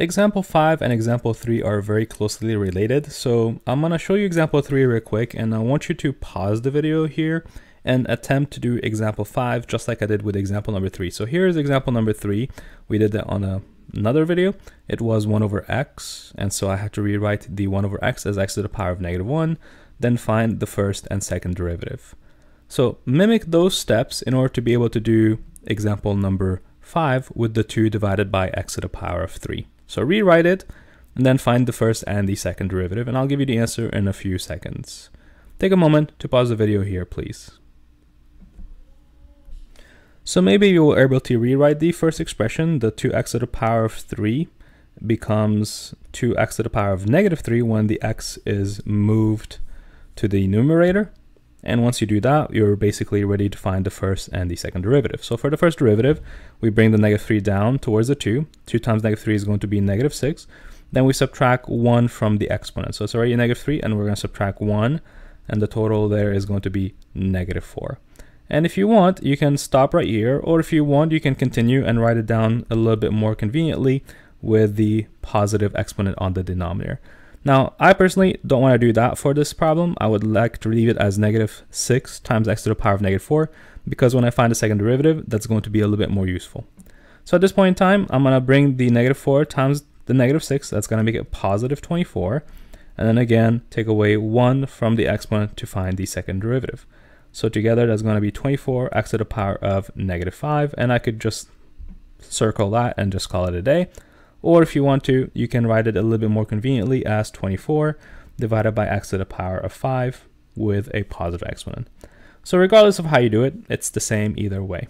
Example 5 and example 3 are very closely related, so I'm going to show you example 3 real quick, and I want you to pause the video here and attempt to do example 5 just like I did with example number 3. So here's example number 3. We did that on a, another video. It was 1 over x, and so I had to rewrite the 1 over x as x to the power of negative 1, then find the first and second derivative. So mimic those steps in order to be able to do example number 5 with the 2 divided by x to the power of 3. So rewrite it and then find the first and the second derivative and I'll give you the answer in a few seconds. Take a moment to pause the video here please. So maybe you were able to rewrite the first expression, the 2x to the power of 3 becomes 2x to the power of negative 3 when the x is moved to the numerator. And once you do that, you're basically ready to find the first and the second derivative. So for the first derivative, we bring the negative 3 down towards the 2. 2 times negative 3 is going to be negative 6. Then we subtract 1 from the exponent. So it's already negative 3, and we're going to subtract 1, and the total there is going to be negative 4. And if you want, you can stop right here, or if you want, you can continue and write it down a little bit more conveniently with the positive exponent on the denominator. Now, I personally don't want to do that for this problem. I would like to leave it as negative 6 times x to the power of negative 4, because when I find the second derivative, that's going to be a little bit more useful. So at this point in time, I'm going to bring the negative 4 times the negative 6. That's going to make it positive 24. And then again, take away 1 from the exponent to find the second derivative. So together, that's going to be 24 x to the power of negative 5. And I could just circle that and just call it a day. Or if you want to, you can write it a little bit more conveniently as 24 divided by x to the power of 5 with a positive exponent. So regardless of how you do it, it's the same either way.